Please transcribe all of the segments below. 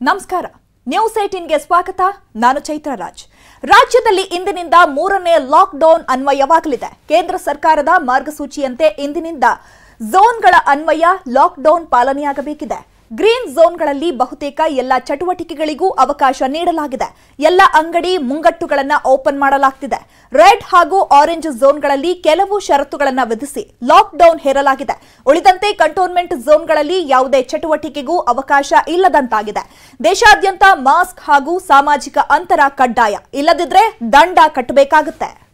ನಮಸ್ಕಾರ. ನ್ಯೂಸ್ ಏಟೀನ್ಗೆ ಸ್ವಾಗತ. ನಾನು ಚೈತ್ರ ರಾಜ್. ರಾಜ್ಯದಲ್ಲಿ ಇಂದಿನಿಂದ ಮೂರನೇ ಲಾಕ್ಡೌನ್ ಅನ್ವಯವಾಗಲಿದೆ. ಕೇಂದ್ರ ಸರ್ಕಾರದ ಮಾರ್ಗಸೂಚಿಯಂತೆ ಇಂದಿನಿಂದ ಝೋನ್ಗಳ ಅನ್ವಯ ಲಾಕ್ಡೌನ್ ಪಾಲನೆಯಾಗಬೇಕಿದೆ. ಗ್ರೀನ್ ಝೋನ್ಗಳಲ್ಲಿ ಬಹುತೇಕ ಎಲ್ಲ ಚಟುವಟಿಕೆಗಳಿಗೂ ಅವಕಾಶ ನೀಡಲಾಗಿದೆ. ಎಲ್ಲ ಅಂಗಡಿ ಮುಂಗಟ್ಟುಗಳನ್ನು ಓಪನ್ ಮಾಡಲಾಗ್ತಿದೆ. ರೆಡ್ ಹಾಗೂ ಆರೆಂಜ್ ಝೋನ್ಗಳಲ್ಲಿ ಕೆಲವು ಷರತ್ತುಗಳನ್ನು ವಿಧಿಸಿ ಲಾಕ್ಡೌನ್ ಹೇರಲಾಗಿದೆ. ಉಳಿದಂತೆ ಕಂಟೋನ್ಮೆಂಟ್ ಝೋನ್ಗಳಲ್ಲಿ ಯಾವುದೇ ಚಟುವಟಿಕೆಗೂ ಅವಕಾಶ ಇಲ್ಲದಂತಾಗಿದೆ. ದೇಶಾದ್ಯಂತ ಮಾಸ್ಕ್ ಹಾಗೂ ಸಾಮಾಜಿಕ ಅಂತರ ಕಡ್ಡಾಯ. ಇಲ್ಲದಿದ್ರೆ ದಂಡ ಕಟ್ಟಬೇಕಾಗುತ್ತೆ.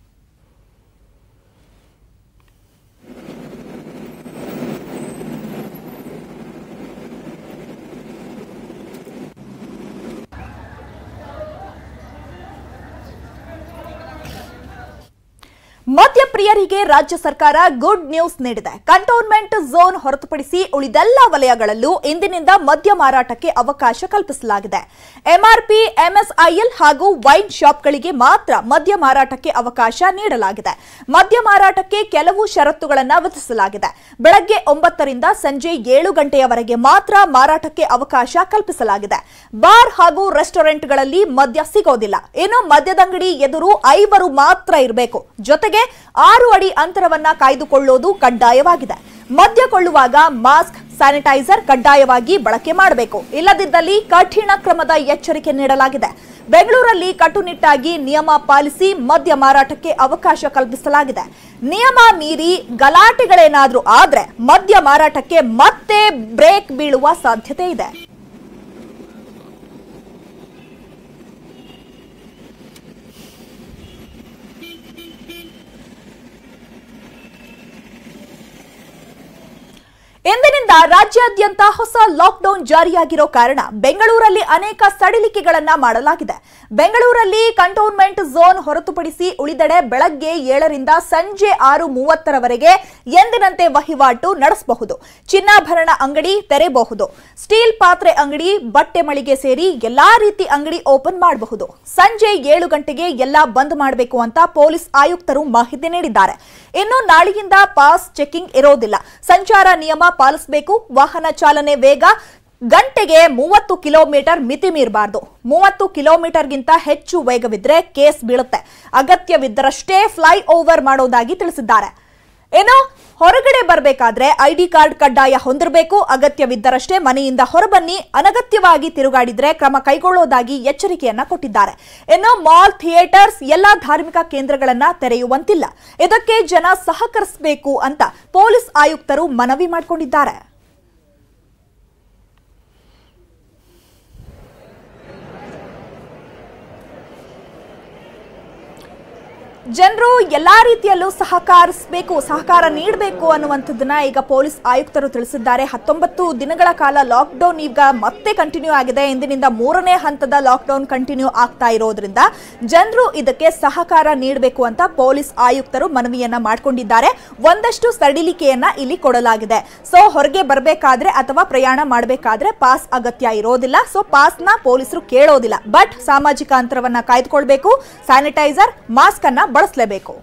ಮದ್ಯಪ್ರಿಯರಿಗೆ ರಾಜ್ಯ ಸರ್ಕಾರ ಗುಡ್ ನ್ಯೂಸ್ ನೀಡಿದೆ. ಕಂಟೋನ್ಮೆಂಟ್ ಝೋನ್ ಹೊರತುಪಡಿಸಿ ಉಳಿದೆಲ್ಲ ವಲಯಗಳಲ್ಲೂ ಇಂದಿನಿಂದ ಮದ್ಯ ಮಾರಾಟಕ್ಕೆ ಅವಕಾಶ ಕಲ್ಪಿಸಲಾಗಿದೆ. ಎಂಆರ್ಪಿ ಎಂಎಸ್ಐಎಲ್ ಹಾಗೂ ವೈನ್ ಶಾಪ್ಗಳಿಗೆ ಮಾತ್ರ ಮದ್ಯ ಮಾರಾಟಕ್ಕೆ ಅವಕಾಶ ನೀಡಲಾಗಿದೆ. ಮದ್ಯ ಮಾರಾಟಕ್ಕೆ ಕೆಲವು ಷರತ್ತುಗಳನ್ನು ವಿಧಿಸಲಾಗಿದೆ. ಬೆಳಗ್ಗೆ ಒಂಬತ್ತರಿಂದ ಸಂಜೆ ಏಳು ಗಂಟೆಯವರೆಗೆ ಮಾತ್ರ ಮಾರಾಟಕ್ಕೆ ಅವಕಾಶ ಕಲ್ಪಿಸಲಾಗಿದೆ. ಬಾರ್ ಹಾಗೂ ರೆಸ್ಟೋರೆಂಟ್ಗಳಲ್ಲಿ ಮದ್ಯ ಸಿಗೋದಿಲ್ಲ. ಇನ್ನು ಮದ್ಯದಂಗಡಿ ಎದುರು ಐವರು ಮಾತ್ರ ಇರಬೇಕು. ಜೊತೆಗೆ ಆರು ಅಡಿ ಅಂತರವನ್ನ ಕಾಯ್ದುಕೊಳ್ಳೋದು ಕಡ್ಡಾಯವಾಗಿದೆ. ಮದ್ಯ ಕೊಳ್ಳುವಾಗ ಮಾಸ್ಕ್, ಸ್ಯಾನಿಟೈಸರ್ ಕಡ್ಡಾಯವಾಗಿ ಬಳಕೆ ಮಾಡಬೇಕು. ಇಲ್ಲದಿದ್ದಲ್ಲಿ ಕಠಿಣ ಕ್ರಮದ ಎಚ್ಚರಿಕೆ ನೀಡಲಾಗಿದೆ. ಬೆಂಗಳೂರಲ್ಲಿ ಕಟ್ಟುನಿಟ್ಟಾಗಿ ನಿಯಮ ಪಾಲಿಸಿ ಮದ್ಯ ಮಾರಾಟಕ್ಕೆ ಅವಕಾಶ ಕಲ್ಪಿಸಲಾಗಿದೆ. ನಿಯಮ ಮೀರಿ ಗಲಾಟೆಗಳೇನಾದ್ರೂ ಆದ್ರೆ ಮದ್ಯ ಮಾರಾಟಕ್ಕೆ ಮತ್ತೆ ಬ್ರೇಕ್ ಬೀಳುವ ಸಾಧ್ಯತೆ ಇದೆ. ಇಂದಿನಿಂದ ರಾಜ್ಯಾದ್ಯಂತ ಹೊಸ ಲಾಕ್ಡೌನ್ ಜಾರಿಯಾಗಿರೋ ಕಾರಣ ಬೆಂಗಳೂರಲ್ಲಿ ಅನೇಕ ಸಡಿಲಿಕೆಗಳನ್ನ ಮಾಡಲಾಗಿದೆ. ಬೆಂಗಳೂರಲ್ಲಿ ಕಂಟೋನ್ಮೆಂಟ್ ಝೋನ್ ಹೊರತುಪಡಿಸಿ ಉಳಿದೆಡೆ ಬೆಳಗ್ಗೆ ಏಳರಿಂದ ಸಂಜೆ ಆರು ಮೂವತ್ತರವರೆಗೆ ಎಂದಿನಂತೆ ವಹಿವಾಟು ನಡೆಸಬಹುದು. ಚಿನ್ನಾಭರಣ ಅಂಗಡಿ ತೆರೆಯಬಹುದು ಸ್ಟೀಲ್ ಪಾತ್ರೆ ಅಂಗಡಿ, ಬಟ್ಟೆ ಮಳಿಗೆ ಸೇರಿ ಎಲ್ಲಾ ರೀತಿ ಅಂಗಡಿ ಓಪನ್ ಮಾಡಬಹುದು. ಸಂಜೆ ಏಳು ಗಂಟೆಗೆ ಎಲ್ಲಾ ಬಂದ್ ಮಾಡಬೇಕು ಅಂತ ಪೊಲೀಸ್ ಆಯುಕ್ತರು ಮಾಹಿತಿ ನೀಡಿದ್ದಾರೆ. ಇನ್ನು ನಾಳೆಯಿಂದ ಪಾಸ್ ಚೆಕಿಂಗ್ ಇರೋದಿಲ್ಲ. ಸಂಚಾರ ನಿಯಮ ಪಾಲಿಸಬೇಕು. ವಾಹನ ಚಾಲನೆ ವೇಗ ಗಂಟೆಗೆ ಮೂವತ್ತು ಕಿಲೋಮೀಟರ್ ಮಿತಿ ಮೀರಬಾರ್ದು. ಮೂವತ್ತು ಕಿಲೋಮೀಟರ್ಗಿಂತ ಹೆಚ್ಚು ವೇಗವಿದ್ರೆ ಕೇಸ್ ಬೀಳುತ್ತೆ. ಅಗತ್ಯವಿದ್ದರಷ್ಟೇ ಫ್ಲೈ ಓವರ್ ಮಾಡೋದಾಗಿ ತಿಳಿಸಿದ್ದಾರೆ. ಏನು ಹೊರಗಡೆ ಬರಬೇಕಾದ್ರೆ ಐಡಿ ಕಾರ್ಡ್ ಕಡ್ಡಾಯ ಹೊಂದಿರಬೇಕು, ಅಗತ್ಯವಿದ್ದರಷ್ಟೇ ಮನೆಯಿಂದ ಹೊರಬನ್ನಿ, ಅನಗತ್ಯವಾಗಿ ತಿರುಗಾಡಿದ್ರೆ ಕ್ರಮ ಕೈಗೊಳ್ಳೋದಾಗಿ ಎಚ್ಚರಿಕೆಯನ್ನ ಕೊಟ್ಟಿದ್ದಾರೆ. ಇನ್ನು ಮಾಲ್, ಥಿಯೇಟರ್ಸ್, ಎಲ್ಲಾ ಧಾರ್ಮಿಕ ಕೇಂದ್ರಗಳನ್ನ ತೆರೆಯುವಂತಿಲ್ಲ. ಇದಕ್ಕೆ ಜನ ಸಹಕರಿಸಬೇಕು ಅಂತ ಪೊಲೀಸ್ ಆಯುಕ್ತರು ಮನವಿ ಮಾಡಿಕೊಂಡಿದ್ದಾರೆ. ಜನರು ಎಲ್ಲಾ ರೀತಿಯಲ್ಲೂ ಸಹಕರಿಸಬೇಕು, ಸಹಕಾರ ನೀಡಬೇಕು ಅನ್ನುವಂಥದ್ದನ್ನ ಈಗ ಪೊಲೀಸ್ ಆಯುಕ್ತರು ತಿಳಿಸಿದ್ದಾರೆ. ಹತ್ತೊಂಬತ್ತು ದಿನಗಳ ಕಾಲ ಲಾಕ್ಡೌನ್ ಈಗ ಮತ್ತೆ ಕಂಟಿನ್ಯೂ ಆಗಿದೆ. ಇಂದಿನಿಂದ ಮೂರನೇ ಹಂತದ ಲಾಕ್ಡೌನ್ ಕಂಟಿನ್ಯೂ ಆಗ್ತಾ ಇರೋದ್ರಿಂದ ಜನರು ಇದಕ್ಕೆ ಸಹಕಾರ ನೀಡಬೇಕು ಅಂತ ಪೊಲೀಸ್ ಆಯುಕ್ತರು ಮನವಿಯನ್ನ ಮಾಡಿಕೊಂಡಿದ್ದಾರೆ. ಒಂದಷ್ಟು ಸಡಿಲಿಕೆಯನ್ನ ಇಲ್ಲಿ ಕೊಡಲಾಗಿದೆ. ಸೊ ಹೊರಗೆ ಬರಬೇಕಾದ್ರೆ ಅಥವಾ ಪ್ರಯಾಣ ಮಾಡಬೇಕಾದ್ರೆ ಪಾಸ್ ಅಗತ್ಯ ಇರೋದಿಲ್ಲ. ಸೊ ಪಾಸ್ನ ಪೊಲೀಸರು ಕೇಳೋದಿಲ್ಲ. ಬಟ್ ಸಾಮಾಜಿಕ ಅಂತರವನ್ನ ಕಾಯ್ದುಕೊಳ್ಬೇಕು. ಸ್ಯಾನಿಟೈಸರ್ ಮಾಸ್ಕ್ ಅನ್ನ ಬಳಸಲೇಬೇಕು.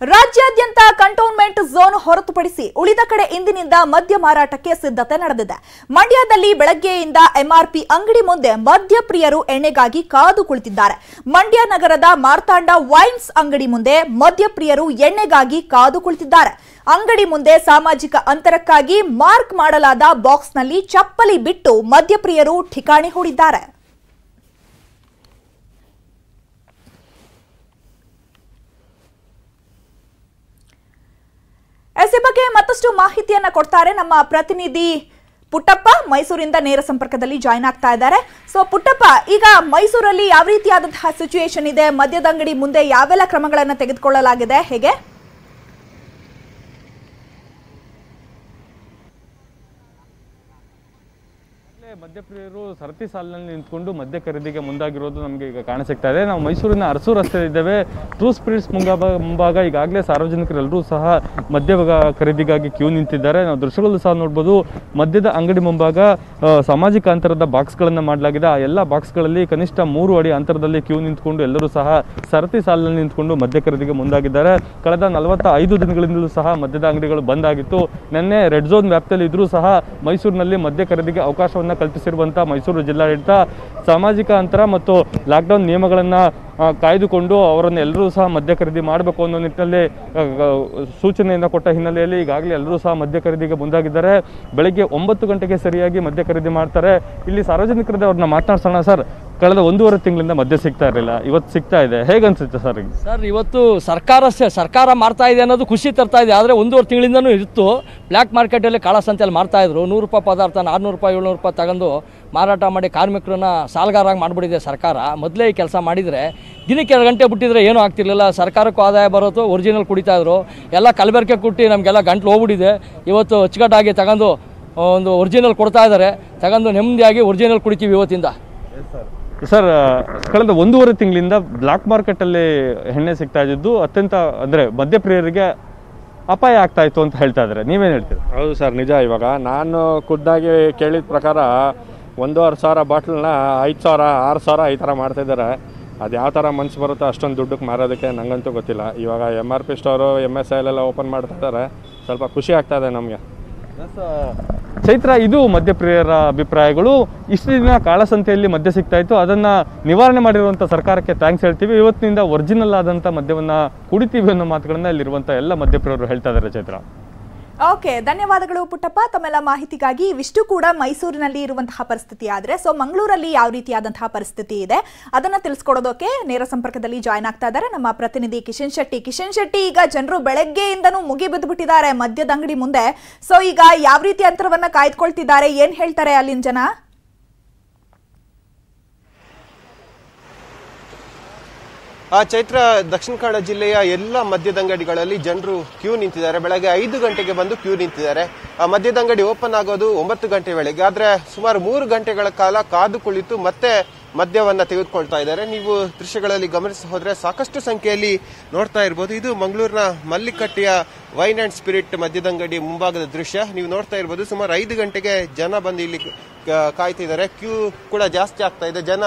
ರಾಜ್ಯಾದ್ಯಂತ ಕಂಟೋನ್ಮೆಂಟ್ ಝೋನ್ ಹೊರತುಪಡಿಸಿ ಉಳಿದ ಕಡೆ ಇಂದಿನಿಂದ ಮದ್ಯ ಮಾರಾಟಕ್ಕೆ ಸಿದ್ಧತೆ ನಡೆದಿದೆ. ಮಂಡ್ಯದಲ್ಲಿ ಬೆಳಗ್ಗೆಯಿಂದ ಎಂಆರ್ಪಿ ಅಂಗಡಿ ಮುಂದೆ ಮದ್ಯಪ್ರಿಯರು ಎಣ್ಣೆಗಾಗಿ ಕಾದು ಕುಳಿತಿದ್ದಾರೆ. ಮಂಡ್ಯ ನಗರದ ಮಾರ್ತಾಂಡ ವೈನ್ಸ್ ಅಂಗಡಿ ಮುಂದೆ ಮದ್ಯಪ್ರಿಯರು ಎಣ್ಣೆಗಾಗಿ ಕಾದು ಕುಳಿತಿದ್ದಾರೆ. ಅಂಗಡಿ ಮುಂದೆ ಸಾಮಾಜಿಕ ಅಂತರಕ್ಕಾಗಿ ಮಾರ್ಕ್ ಮಾಡಲಾದ ಬಾಕ್ಸ್ನಲ್ಲಿ ಚಪ್ಪಲಿ ಬಿಟ್ಟು ಮದ್ಯಪ್ರಿಯರು ಠಿಕಾಣಿ ಹೂಡಿದ್ದಾರೆ. ಎಸ್ ಈ ಬಗ್ಗೆ ಮತ್ತಷ್ಟು ಮಾಹಿತಿಯನ್ನ ಕೊಡ್ತಾರೆ ನಮ್ಮ ಪ್ರತಿನಿಧಿ ಪುಟ್ಟಪ್ಪ. ಮೈಸೂರಿಂದ ನೇರ ಸಂಪರ್ಕದಲ್ಲಿ ಜಾಯ್ನ್ ಆಗ್ತಾ ಇದ್ದಾರೆ. ಸೊ ಪುಟ್ಟಪ್ಪ, ಈಗ ಮೈಸೂರಲ್ಲಿ ಯಾವ ರೀತಿಯಾದಂತಹ ಸಿಚುಯೇಷನ್ ಇದೆ? ಮದ್ಯದಂಗಡಿ ಮುಂದೆ ಯಾವೆಲ್ಲ ಕ್ರಮಗಳನ್ನು ತೆಗೆದುಕೊಳ್ಳಲಾಗಿದೆ? ಹೇಗೆ? ಮದ್ಯಪ್ರಿಯರು ಸರತಿ ಸಾಲಿನಲ್ಲಿ ನಿಂತ್ಕೊಂಡು ಮದ್ಯ ಖರೀದಿಗೆ ಮುಂದಾಗಿರೋದು ನಮಗೆ ಈಗ ಕಾಣಸಿಗ್ತಾ ಇದೆ. ನಾವು ಮೈಸೂರಿನ ಅರಸು ರಸ್ತೆ ಇದ್ದೇವೆ ಟ್ರೂ ಸ್ಪಿರಿಟ್ಸ್ ಮುಂಗಾಬ ಮುಂಭಾಗ ಈಗಾಗಲೇ ಸಾರ್ವಜನಿಕರೆಲ್ಲರೂ ಸಹ ಮದ್ಯ ಖರೀದಿಗಾಗಿ ಕ್ಯೂ ನಿಂತಿದ್ದಾರೆ. ನಾವು ದೃಶ್ಯಗಳಲ್ಲೂ ಸಹ ನೋಡ್ಬೋದು, ಮದ್ಯದ ಅಂಗಡಿ ಮುಂಭಾಗ ಸಾಮಾಜಿಕ ಅಂತರದ ಬಾಕ್ಸ್ಗಳನ್ನು ಮಾಡಲಾಗಿದೆ. ಆ ಎಲ್ಲ ಬಾಕ್ಸ್ಗಳಲ್ಲಿ ಕನಿಷ್ಠ ಮೂರು ಅಡಿ ಅಂತರದಲ್ಲಿ ಕ್ಯೂ ನಿಂತ್ಕೊಂಡು ಎಲ್ಲರೂ ಸಹ ಸರತಿ ಸಾಲಿನಲ್ಲಿ ನಿಂತ್ಕೊಂಡು ಮದ್ಯ ಖರೀದಿಗೆ ಮುಂದಾಗಿದ್ದಾರೆ. ಕಳೆದ ನಲವತ್ತ ಐದು ದಿನಗಳಿಂದಲೂ ಸಹ ಮದ್ಯದ ಅಂಗಡಿಗಳು ಬಂದ್ ಆಗಿತ್ತು. ನಿನ್ನೆ ರೆಡ್ ಝೋನ್ ವ್ಯಾಪ್ತಿಯಲ್ಲಿ ಇದ್ರೂ ಸಹ ಮೈಸೂರಿನಲ್ಲಿ ಮದ್ಯ ಖರೀದಿಗೆ ಅವಕಾಶವನ್ನು ಕಲ್ಪಿಸಿರುವಂಥ ಮೈಸೂರು ಜಿಲ್ಲಾಡಳಿತ ಸಾಮಾಜಿಕ ಅಂತರ ಮತ್ತು ಲಾಕ್ಡೌನ್ ನಿಯಮಗಳನ್ನು ಕಾಯ್ದುಕೊಂಡು ಅವರನ್ನು ಎಲ್ಲರೂ ಸಹ ಮದ್ಯ ಖರೀದಿ ಮಾಡಬೇಕು ಅನ್ನೋ ನಿಟ್ಟಿನಲ್ಲಿ ಸೂಚನೆಯನ್ನು ಕೊಟ್ಟ ಹಿನ್ನೆಲೆಯಲ್ಲಿ ಈಗಾಗಲೇ ಎಲ್ಲರೂ ಸಹ ಮದ್ಯ ಖರೀದಿಗೆ ಮುಂದಾಗಿದ್ದಾರೆ. ಬೆಳಗ್ಗೆ ಒಂಬತ್ತು ಗಂಟೆಗೆ ಸರಿಯಾಗಿ ಮದ್ಯ ಖರೀದಿ ಮಾಡ್ತಾರೆ. ಇಲ್ಲಿ ಸಾರ್ವಜನಿಕರಿಂದ ಅವ್ರನ್ನ ಮಾತನಾಡ್ಸೋಣ ಸರ್. ಕಳೆದ ಒಂದೂವರೆ ತಿಂಗಳಿಂದ ಮದ್ಯ ಸಿಗ್ತಾ ಇರಲಿಲ್ಲ. ಇವತ್ತು ಸಿಗ್ತಾ ಇದೆ. ಹೇಗನ್ಸುತ್ತೆ ಸರ್ ಸರ್ ಇವತ್ತು ಸರ್ಕಾರ ಸ- ಸರ್ಕಾರ ಮಾಡ್ತಾ ಇದೆ ಅನ್ನೋದು ಖುಷಿ ತರ್ತಾ ಇದೆ. ಆದರೆ ಒಂದೂವರೆ ತಿಂಗಳಿಂದನೂ ಇತ್ತು. ಬ್ಲ್ಯಾಕ್ ಮಾರ್ಕೆಟಲ್ಲಿ ಕಾಳಸಂತೆಯಲ್ಲಿ ಮಾಡ್ತಾ ಇದ್ರು. ನೂರು ರೂಪಾಯಿ ಪದಾರ್ಥನ ಆರುನೂರು ರೂಪಾಯಿ ಏಳ್ನೂರು ರೂಪಾಯಿ ತಗೊಂಡು ಮಾರಾಟ ಮಾಡಿ ಕಾರ್ಮಿಕರನ್ನ ಸಾಲಗಾರಾಗಿ ಮಾಡಿಬಿಟ್ಟಿದೆ ಸರ್ಕಾರ. ಮೊದಲೇ ಈ ಕೆಲಸ ಮಾಡಿದರೆ ದಿನಕ್ಕೆ ಎರಡು ಗಂಟೆ ಬಿಟ್ಟಿದ್ರೆ ಏನೂ ಆಗ್ತಿರ್ಲಿಲ್ಲ. ಸರ್ಕಾರಕ್ಕೂ ಆದಾಯ ಬರೋದು ಒರಿಜಿನಲ್ ಕುಡಿತಾ ಇದ್ರು. ಎಲ್ಲ ಕಲಬೆರಕೆ ಕುಟ್ಟಿ ನಮಗೆಲ್ಲ ಗಂಟ್ಲು ಹೋಗ್ಬಿಟ್ಟಿದೆ. ಇವತ್ತು ಅಚ್ಚುಕಟ್ಟಾಗಿ ತಗೊಂಡು ಒಂದು ಒರಿಜಿನಲ್ ಕೊಡ್ತಾ ಇದ್ದಾರೆ ತಗೊಂಡು ನೆಮ್ಮದಿಯಾಗಿ ಒರಿಜಿನಲ್ ಕುಡಿತೀವಿ ಇವತ್ತಿಂದ. ಸರ್ ಕಳೆದ ಒಂದೂವರೆ ತಿಂಗಳಿಂದ ಬ್ಲ್ಯಾಕ್ ಮಾರ್ಕೆಟಲ್ಲಿ ಎಣ್ಣೆ ಸಿಗ್ತಾ ಇದ್ದಿದ್ದು ಅತ್ಯಂತ, ಅಂದರೆ ಮದ್ಯಪ್ರಿಯರಿಗೆ ಅಪಾಯ ಆಗ್ತಾ ಇತ್ತು ಅಂತ ಹೇಳ್ತಾ ಇದ್ದಾರೆ. ನೀವೇನು ಹೇಳ್ತೀರಿ? ಹೌದು ಸರ್, ನಿಜ ಇವಾಗ. ನಾನು ಖುದ್ದಾಗಿ ಕೇಳಿದ ಪ್ರಕಾರ ಒಂದೂವರೆ ಸಾವಿರ ಬಾಟ್ಲನ್ನ ಐದು ಸಾವಿರ, ಆರು ಸಾವಿರ ಈ ಥರ ಮಾಡ್ತಾಯಿದ್ದಾರೆ ಅದು ಯಾವ ಥರ ಮನ್ಸು ಬರುತ್ತೋ ಅಷ್ಟೊಂದು ದುಡ್ಡಕ್ಕೆ ಮಾರೋದಕ್ಕೆ ನನಗಂತೂ ಗೊತ್ತಿಲ್ಲ. ಇವಾಗ M R P store M S ಐಲೆಲ್ಲ open ಮಾಡ್ತಾ ಇದ್ದಾರೆ. ಸ್ವಲ್ಪ ಖುಷಿ ಆಗ್ತಾ ಇದೆ ನಮಗೆ. ಚೈತ್ರ, ಇದು ಮದ್ಯಪ್ರಿಯರ ಅಭಿಪ್ರಾಯಗಳು. ಇಷ್ಟು ದಿನ ಕಾಳಸಂತೆಯಲ್ಲಿ ಮದ್ಯ ಸಿಗ್ತಾ ಇತ್ತು. ಅದನ್ನ ನಿವಾರಣೆ ಮಾಡಿರುವಂಥ ಸರ್ಕಾರಕ್ಕೆ ಥ್ಯಾಂಕ್ಸ್ ಹೇಳ್ತೀವಿ. ಇವತ್ತಿನಿಂದ ಒರಿಜಿನಲ್ ಆದಂಥ ಮದ್ಯವನ್ನ ಕುಡಿತೀವಿ ಅನ್ನೋ ಮಾತುಗಳನ್ನ ಇಲ್ಲಿರುವಂಥ ಎಲ್ಲ ಮದ್ಯಪ್ರಿಯರು ಹೇಳ್ತಾ ಇದ್ದಾರೆ ಚೈತ್ರ. ಓಕೆ, ಧನ್ಯವಾದಗಳು ಪುಟ್ಟಪ್ಪ. ತಮ್ಮೆಲ್ಲ ಮಾಹಿತಿಗಾಗಿ ಇವಿಷ್ಟು ಕೂಡ ಮೈಸೂರಿನಲ್ಲಿ ಇರುವಂತಹ ಪರಿಸ್ಥಿತಿ ಆದರೆ ಸೊ ಮಂಗಳೂರಲ್ಲಿ ಯಾವ ರೀತಿಯಾದಂತಹ ಪರಿಸ್ಥಿತಿ ಇದೆ, ಅದನ್ನು ತಿಳಿಸ್ಕೊಡೋದಕ್ಕೆ ನೇರ ಸಂಪರ್ಕದಲ್ಲಿ ಜಾಯ್ನ್ ಆಗ್ತಾ ಇದ್ದಾರೆ. ನಮ್ಮ ಪ್ರತಿನಿಧಿ ಕಿಶನ್ ಶೆಟ್ಟಿ. ಕಿಶನ್ ಶೆಟ್ಟಿ, ಈಗ ಜನರು ಬೆಳಗ್ಗೆಯಿಂದನೂ ಮುಗಿ ಬಿದ್ದುಬಿಟ್ಟಿದ್ದಾರೆ ಮದ್ಯದ ಅಂಗಡಿ ಮುಂದೆ. ಸೊ ಈಗ ಯಾವ ರೀತಿ ಅಂತರವನ್ನ ಕಾಯ್ದುಕೊಳ್ತಿದ್ದಾರೆ, ಏನು ಹೇಳ್ತಾರೆ ಅಲ್ಲಿನ ಜನ? ಆ ಚೈತ್ರ ದಕ್ಷಿಣ ಕನ್ನಡ ಜಿಲ್ಲೆಯ ಎಲ್ಲ ಮದ್ಯದಂಗಡಿಗಳಲ್ಲಿ ಜನರು ಕ್ಯೂ ನಿಂತಿದ್ದಾರೆ. ಬೆಳಗ್ಗೆ ಐದು ಗಂಟೆಗೆ ಬಂದು ಕ್ಯೂ ನಿಂತಿದ್ದಾರೆ. ಆ ಮದ್ಯದಂಗಡಿ ಓಪನ್ ಆಗೋದು ಒಂಬತ್ತು ಗಂಟೆ ವೇಳೆಗೆ. ಆದ್ರೆ ಸುಮಾರು ಮೂರು ಗಂಟೆಗಳ ಕಾಲ ಕಾದು ಕುಳಿತು ಮತ್ತೆ ಮದ್ಯವನ್ನ ತೆಗೆದುಕೊಳ್ತಾ ಇದ್ದಾರೆ. ನೀವು ದೃಶ್ಯಗಳಲ್ಲಿ ಗಮನಿಸಿ ಹೋದ್ರೆ ಸಾಕಷ್ಟು ಸಂಖ್ಯೆಯಲ್ಲಿ ನೋಡ್ತಾ ಇರ್ಬೋದು. ಇದು ಮಂಗಳೂರಿನ ಮಲ್ಲಿಕಟ್ಟೆಯ ವೈನ್ ಅಂಡ್ ಸ್ಪಿರಿಟ್ ಮದ್ಯದಂಗಡಿ ಮುಂಭಾಗದ ದೃಶ್ಯ. ನೀವು ನೋಡ್ತಾ ಇರ್ಬೋದು, ಸುಮಾರು ಐದು ಗಂಟೆಗೆ ಜನ ಬಂದು ಇಲ್ಲಿ ಕಾಯ್ತಿದ್ದಾರೆ ಕ್ಯೂ ಕೂಡ ಜಾಸ್ತಿ ಆಗ್ತಾ ಇದೆ. ಜನ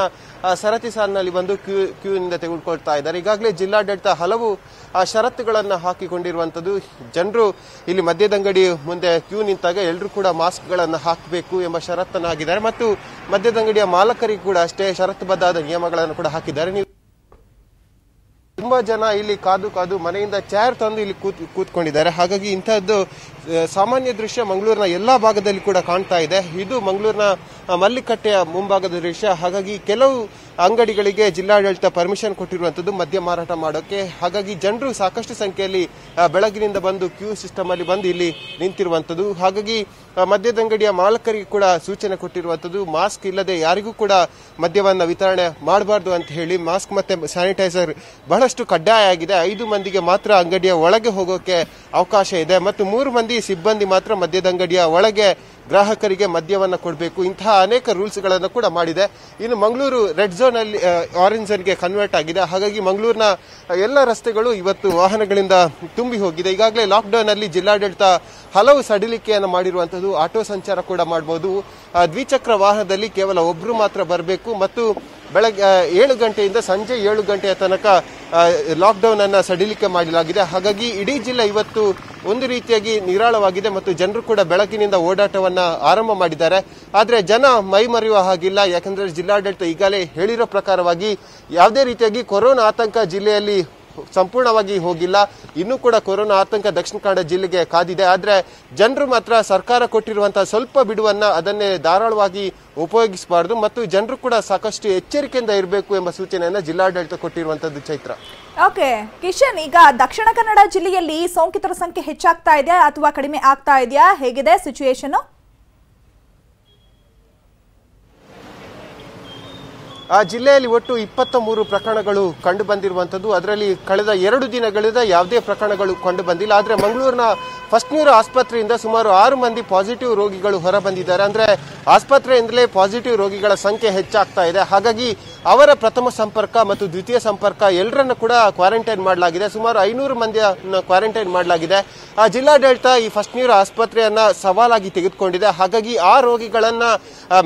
ಸರತಿ ಸಾಲಿನಲ್ಲಿ ಬಂದು ಕ್ಯೂ ಕ್ಯೂ ಇಂದ ತೆಗೆದುಕೊಳ್ತಾ ಇದ್ದಾರೆ. ಈಗಾಗಲೇ ಜಿಲ್ಲಾಡಳಿತ ಹಲವು ಷರತ್ತುಗಳನ್ನು ಹಾಕಿಕೊಂಡಿರುವಂಥದ್ದು. ಜನರು ಇಲ್ಲಿ ಮದ್ಯದಂಗಡಿ ಮುಂದೆ ಕ್ಯೂ ನಿಂತಾಗ ಎಲ್ಲರೂ ಕೂಡ ಮಾಸ್ಕ್ಗಳನ್ನು ಹಾಕಬೇಕು ಎಂಬ ಷರತ್ತನ್ನು ಹಾಕಿದ್ದಾರೆ ಮತ್ತು ಮದ್ಯದಂಗಡಿಯ ಮಾಲಕರಿಗೂ ಕೂಡ ಅಷ್ಟೇ ಷರತ್ತುಬದ್ಧವಾದ ನಿಯಮಗಳನ್ನು ಕೂಡ ಹಾಕಿದ್ದಾರೆ. ನೀವು ತುಂಬಾ ಜನ ಇಲ್ಲಿ ಕಾದು ಕಾದು ಮನೆಯಿಂದ ಚೇರ್ ತಂದು ಇಲ್ಲಿ ಕೂತ್ ಕೂತ್ಕೊಂಡಿದ್ದಾರೆ. ಹಾಗಾಗಿ ಇಂತಹದ್ದು ಆ, ಸಾಮಾನ್ಯ ದೃಶ್ಯ ಮಂಗಳೂರಿನ ಎಲ್ಲಾ ಭಾಗದಲ್ಲಿ ಕೂಡ ಕಾಣ್ತಾ ಇದೆ. ಇದು ಮಂಗಳೂರಿನ ಮಲ್ಲಿಕಟ್ಟೆಯ ಮುಂಭಾಗದ ದೃಶ್ಯ. ಹಾಗಾಗಿ ಕೆಲವು ಅಂಗಡಿಗಳಿಗೆ ಜಿಲ್ಲಾಡಳಿತ ಪರ್ಮಿಷನ್ ಕೊಟ್ಟಿರುವಂತದ್ದು ಮದ್ಯ ಮಾರಾಟ ಮಾಡೋಕೆ. ಹಾಗಾಗಿ ಜನರು ಸಾಕಷ್ಟು ಸಂಖ್ಯೆಯಲ್ಲಿ ಬೆಳಗಿನಿಂದ ಬಂದು ಕ್ಯೂ ಸಿಸ್ಟಮ್ ಅಲ್ಲಿ ಬಂದು ಇಲ್ಲಿ ನಿಂತಿರುವಂತದ್ದು ಹಾಗಾಗಿ ಮದ್ಯದ ಅಂಗಡಿಯ ಮಾಲಕರಿಗೆ ಕೂಡ ಸೂಚನೆ ಕೊಟ್ಟಿರುವಂತದ್ದು ಮಾಸ್ಕ್ ಇಲ್ಲದೆ ಯಾರಿಗೂ ಕೂಡ ಮದ್ಯವನ್ನು ವಿತರಣೆ ಮಾಡಬಾರ್ದು ಅಂತ ಹೇಳಿ ಮಾಸ್ಕ್ ಮತ್ತೆ ಸ್ಯಾನಿಟೈಸರ್ ಬಹಳಷ್ಟು ಕಡ್ಡಾಯ ಆಗಿದೆ. ಐದು ಮಂದಿಗೆ ಮಾತ್ರ ಅಂಗಡಿಯ ಒಳಗೆ ಹೋಗೋಕೆ ಅವಕಾಶ ಇದೆ. ಮತ್ತು ಮೂರು ಮಂದಿ ಸಿಬ್ಬಂದಿ ಮಾತ್ರ ಮದ್ಯದಂಗಡಿಯ ಒಳಗೆ ಗ್ರಾಹಕರಿಗೆ ಮದ್ಯವನ್ನು ಕೊಡಬೇಕು. ಇಂತಹ ಅನೇಕ ರೂಲ್ಸ್ಗಳನ್ನು ಕೂಡ ಮಾಡಿದೆ. ಇನ್ನು ಮಂಗಳೂರು ರೆಡ್ ಝೋನ್ ಅಲ್ಲಿ ಆರೆಂಜ್ ಝೋನ್ಗೆ ಕನ್ವರ್ಟ್ ಆಗಿದೆ. ಹಾಗಾಗಿ ಮಂಗಳೂರಿನ ಎಲ್ಲ ರಸ್ತೆಗಳು ಇವತ್ತು ವಾಹನಗಳಿಂದ ತುಂಬಿ ಹೋಗಿದೆ. ಈಗಾಗಲೇ ಲಾಕ್ಡೌನ್ ಅಲ್ಲಿ ಜಿಲ್ಲಾಡಳಿತ ಹಲವು ಸಡಿಲಿಕೆಯನ್ನು ಮಾಡಿರುವಂತದ್ದು, ಆಟೋ ಸಂಚಾರ ಕೂಡ ಮಾಡಬಹುದು ದ್ವಿಚಕ್ರ ವಾಹನದಲ್ಲಿ ಕೇವಲ ಒಬ್ರು ಮಾತ್ರ ಬರಬೇಕು ಮತ್ತು ಬೆಳಗ್ಗೆ ಏಳು ಗಂಟೆಯಿಂದ ಸಂಜೆ ಏಳು ಗಂಟೆಯ ತನಕ ಲಾಕ್ಡೌನ್ ಅನ್ನು ಸಡಿಲಿಕೆ ಮಾಡಲಾಗಿದೆ. ಹಾಗಾಗಿ ಇಡೀ ಜಿಲ್ಲೆ ಇವತ್ತು ಒಂದು ರೀತಿಯಾಗಿ ನಿರಾಳವಾಗಿದೆ ಮತ್ತು ಜನರು ಕೂಡ ಬೆಳಗಿನಿಂದ ಓಡಾಟವನ್ನ ಆರಂಭ ಮಾಡಿದ್ದಾರೆ. ಆದರೆ ಜನ ಮೈ ಮರೆಯುವ ಹಾಗಿಲ್ಲ. ಯಾಕಂದ್ರೆ ಜಿಲ್ಲಾಡಳಿತ ಈಗಾಗಲೇ ಹೇಳಿರೋ ಪ್ರಕಾರವಾಗಿ ಯಾವುದೇ ರೀತಿಯಾಗಿ ಕೊರೋನಾ ಆತಂಕ ಜಿಲ್ಲೆಯಲ್ಲಿ ಸಂಪೂರ್ಣವಾಗಿ ಹೋಗಿಲ್ಲ. ಇನ್ನೂ ಕೂಡ ಕೊರೋನಾ ಆತಂಕ ದಕ್ಷಿಣ ಕನ್ನಡ ಜಿಲ್ಲೆಗೆ ಕಾದಿದೆ. ಆದರೆ ಜನರು ಮಾತ್ರ ಸರ್ಕಾರ ಕೊಟ್ಟಿರುವಂತಹ ಸ್ವಲ್ಪ ಬಿಡುವನ್ನ ಅದನ್ನೇ ಧಾರಾಳವಾಗಿ ಉಪಯೋಗಿಸಬಾರದು ಮತ್ತು ಜನರು ಕೂಡ ಸಾಕಷ್ಟು ಎಚ್ಚರಿಕೆಯಿಂದ ಇರಬೇಕು ಎಂಬ ಸೂಚನೆಯನ್ನ ಜಿಲ್ಲಾಡಳಿತ ಕೊಟ್ಟಿರುವಂತದ್ದು ಚೈತ್ರ. ಓಕೆ, ಕಿಶನ್, ಈಗ ದಕ್ಷಿಣ ಕನ್ನಡ ಜಿಲ್ಲೆಯಲ್ಲಿ ಸೋಂಕಿತರ ಸಂಖ್ಯೆ ಹೆಚ್ಚಾಗ್ತಾ ಇದೆಯಾ ಅಥವಾ ಕಡಿಮೆ ಆಗ್ತಾ ಇದೆಯಾ? ಹೇಗಿದೆ ಸಿಚುಯೇಷನ್ ಆ ಜಿಲ್ಲೆಯಲ್ಲಿ ಒಟ್ಟು ಇಪ್ಪತ್ತ ಮೂರು ಪ್ರಕರಣಗಳು ಕಂಡು ಬಂದಿರುವಂಥದ್ದು. ಅದರಲ್ಲಿ ಕಳೆದ ಎರಡು ದಿನಗಳಿಂದ ಯಾವುದೇ ಪ್ರಕರಣಗಳು ಕಂಡು ಬಂದಿಲ್ಲ. ಆದರೆ ಮಂಗಳೂರಿನ ಫಸ್ಟ್ ನ್ಯೂರ್ ಆಸ್ಪತ್ರೆಯಿಂದ ಸುಮಾರು ಆರು ಮಂದಿ ಪಾಸಿಟಿವ್ ರೋಗಿಗಳು ಹೊರ ಬಂದಿದ್ದಾರೆ ಅಂದ್ರೆ ಆಸ್ಪತ್ರೆಯಿಂದಲೇ ಪಾಸಿಟಿವ್ ರೋಗಿಗಳ ಸಂಖ್ಯೆ ಹೆಚ್ಚಾಗ್ತಾ ಇದೆ. ಹಾಗಾಗಿ ಅವರ ಪ್ರಥಮ ಸಂಪರ್ಕ ಮತ್ತು ದ್ವಿತೀಯ ಸಂಪರ್ಕ ಎಲ್ಲರನ್ನು ಕೂಡ ಕ್ವಾರಂಟೈನ್ ಮಾಡಲಾಗಿದೆ. ಸುಮಾರು ಐನೂರು ಮಂದಿಯನ್ನು ಕ್ವಾರಂಟೈನ್ ಮಾಡಲಾಗಿದೆ. ಆ ಜಿಲ್ಲಾಡಳಿತ ಈ ಫಸ್ಟ್ ಆಸ್ಪತ್ರೆಯನ್ನು ಆಸ್ಪತ್ರೆಯನ್ನ ಸವಾಲಾಗಿ ತೆಗೆದುಕೊಂಡಿದೆ. ಹಾಗಾಗಿ ಆ ರೋಗಿಗಳನ್ನ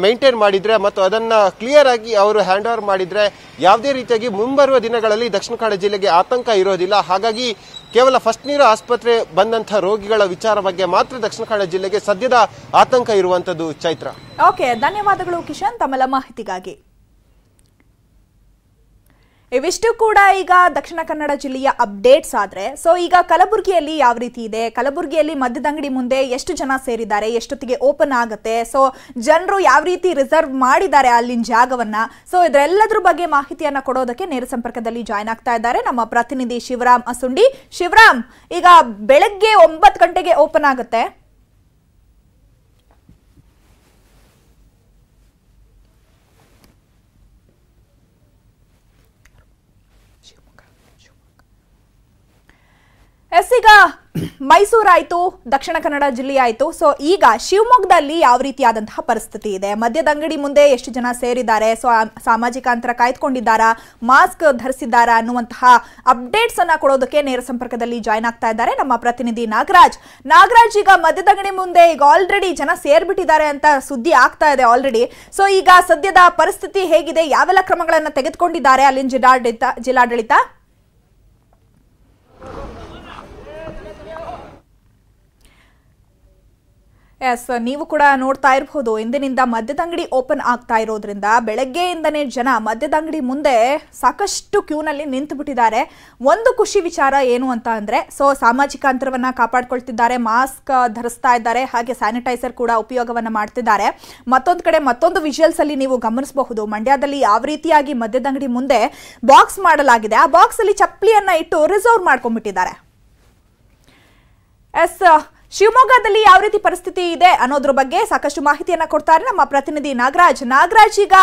ಮೇಂಟೈನ್ ಮಾಡಿದ್ರೆ ಮತ್ತು ಅದನ್ನ ಕ್ಲಿಯರ್ ಆಗಿ ಅವರು ಹ್ಯಾಂಡ್ ಓವರ್ ಮಾಡಿದ್ರೆ ಯಾವುದೇ ರೀತಿಯಾಗಿ ಮುಂಬರುವ ದಿನಗಳಲ್ಲಿ ದಕ್ಷಿಣ ಕನ್ನಡ ಜಿಲ್ಲೆಗೆ ಆತಂಕ ಇರೋದಿಲ್ಲ. ಹಾಗಾಗಿ ಕೇವಲ ಫಸ್ಟ್ ನೀರು ಆಸ್ಪತ್ರೆ ಬಂದಂತಹ ರೋಗಿಗಳ ವಿಚಾರ ಬಗ್ಗೆ ಮಾತ್ರ ದಕ್ಷಿಣ ಕನ್ನಡ ಜಿಲ್ಲೆಗೆ ಸದ್ಯದ ಆತಂಕ ಇರುವಂತದ್ದು ಚೈತ್ರ. ಓಕೆ ಧನ್ಯವಾದಗಳು ಕಿಶನ್. ತಮ್ಮೆಲ್ಲ ಮಾಹಿತಿಗಾಗಿ. ಇವಿಷ್ಟು ಕೂಡ ಈಗ ದಕ್ಷಿಣ ಕನ್ನಡ ಜಿಲ್ಲೆಯ ಅಪ್ಡೇಟ್ಸ್ ಆದ್ರೆ ಸೊ ಈಗ ಕಲಬುರಗಿಯಲ್ಲಿ ಯಾವ ರೀತಿ ಇದೆ? ಕಲಬುರಗಿಯಲ್ಲಿ ಮದ್ಯದಂಗಡಿ ಮುಂದೆ ಎಷ್ಟು ಜನ ಸೇರಿದ್ದಾರೆ? ಎಷ್ಟೊತ್ತಿಗೆ ಓಪನ್ ಆಗುತ್ತೆ? ಸೊ ಜನರು ಯಾವ ರೀತಿ ರಿಸರ್ವ್ ಮಾಡಿದ್ದಾರೆ ಅಲ್ಲಿನ ಜಾಗವನ್ನ? ಸೊ ಇದರೆಲ್ಲದ್ರ ಬಗ್ಗೆ ಮಾಹಿತಿಯನ್ನ ಕೊಡೋದಕ್ಕೆ ನೇರ ಸಂಪರ್ಕದಲ್ಲಿ ಜಾಯ್ನ್ ಆಗ್ತಾ ಇದ್ದಾರೆ ನಮ್ಮ ಪ್ರತಿನಿಧಿ ಶಿವರಾಮ್ ಅಸುಂಡಿ. ಶಿವರಾಮ್, ಈಗ ಬೆಳಗ್ಗೆ ಒಂಬತ್ತು ಗಂಟೆಗೆ ಓಪನ್ ಆಗುತ್ತೆ. ಎಸ್ ಈಗ ಮೈಸೂರಾಯ್ತು, ದಕ್ಷಿಣ ಕನ್ನಡ ಜಿಲ್ಲೆ ಆಯ್ತು ಸೊ ಈಗ ಶಿವಮೊಗ್ಗದಲ್ಲಿ ಯಾವ ರೀತಿಯಾದಂತಹ ಪರಿಸ್ಥಿತಿ ಇದೆ? ಮದ್ಯದ ಅಂಗಡಿ ಮುಂದೆ ಎಷ್ಟು ಜನ ಸೇರಿದ್ದಾರೆ? ಸೊ ಸಾಮಾಜಿಕ ಅಂತರ ಕಾಯ್ದುಕೊಂಡಿದ್ದಾರಾ? ಮಾಸ್ಕ್ ಧರಿಸಿದ್ದಾರಾ ಅನ್ನುವಂತಹ ಅಪ್ಡೇಟ್ಸ್ ಅನ್ನ ಕೊಡೋದಕ್ಕೆ ನೇರ ಸಂಪರ್ಕದಲ್ಲಿ ಜಾಯ್ನ್ ಆಗ್ತಾ ಇದ್ದಾರೆ ನಮ್ಮ ಪ್ರತಿನಿಧಿ ನಾಗರಾಜ್. ನಾಗರಾಜ್, ಈಗ ಮದ್ಯದ ಅಂಗಡಿ ಮುಂದೆ ಈಗ ಆಲ್ರೆಡಿ ಜನ ಸೇರ್ಬಿಟ್ಟಿದ್ದಾರೆ ಅಂತ ಸುದ್ದಿ ಆಗ್ತಾ ಇದೆ ಆಲ್ರೆಡಿ ಸೊ ಈಗ ಸದ್ಯದ ಪರಿಸ್ಥಿತಿ ಹೇಗಿದೆ? ಯಾವೆಲ್ಲ ಕ್ರಮಗಳನ್ನು ತೆಗೆದುಕೊಂಡಿದ್ದಾರೆ ಅಲ್ಲಿನ ಜಿಲ್ಲಾಡಳಿತ ಜಿಲ್ಲಾಡಳಿತ? ಎಸ್ ನೀವು ಕೂಡ ನೋಡ್ತಾ ಇರಬಹುದು ಇಂದಿನಿಂದ ಮದ್ಯದಂಗಡಿ ಓಪನ್ ಆಗ್ತಾ ಇರೋದ್ರಿಂದ ಬೆಳಗ್ಗೆಯಿಂದನೇ ಜನ ಮದ್ಯದಂಗಡಿ ಮುಂದೆ ಸಾಕಷ್ಟು ಕ್ಯೂನಲ್ಲಿ ನಿಂತು ಬಿಟ್ಟಿದ್ದಾರೆ ಒಂದು ಖುಷಿ ವಿಚಾರ ಏನು ಅಂತ ಅಂದ್ರೆ ಸೊ ಸಾಮಾಜಿಕ ಅಂತರವನ್ನ ಕಾಪಾಡ್ಕೊಳ್ತಿದ್ದಾರೆ, ಮಾಸ್ಕ್ ಧರಿಸ್ತಾ ಇದ್ದಾರೆ, ಹಾಗೆ ಸ್ಯಾನಿಟೈಸರ್ ಕೂಡ ಉಪಯೋಗವನ್ನ ಮಾಡ್ತಿದ್ದಾರೆ. ಮತ್ತೊಂದು ಕಡೆ ಮತ್ತೊಂದು ವಿಜುವಲ್ಸ್ ಅಲ್ಲಿ ನೀವು ಗಮನಿಸಬಹುದು. ಮಂಡ್ಯದಲ್ಲಿ ಯಾವ ರೀತಿಯಾಗಿ ಮದ್ಯದಂಗಡಿ ಮುಂದೆ ಬಾಕ್ಸ್ ಮಾಡಲಾಗಿದೆ. ಆ ಬಾಕ್ಸ್ ಅಲ್ಲಿ ಚಪ್ಪಲಿಯನ್ನ ಇಟ್ಟು ರಿಸರ್ವ್ ಮಾಡ್ಕೊಂಡ್ಬಿಟ್ಟಿದ್ದಾರೆ. ಎಸ್ ಶಿವಮೊಗ್ಗದಲ್ಲಿ ಯಾವ ರೀತಿ ಪರಿಸ್ಥಿತಿ ಇದೆ ಅನ್ನೋದ್ರ ಬಗ್ಗೆ ಸಾಕಷ್ಟು ಮಾಹಿತಿಯನ್ನ ಕೊಡ್ತಾರೆ ನಮ್ಮ ಪ್ರತಿನಿಧಿ ನಾಗರಾಜ್. ನಾಗರಾಜ್, ಈಗ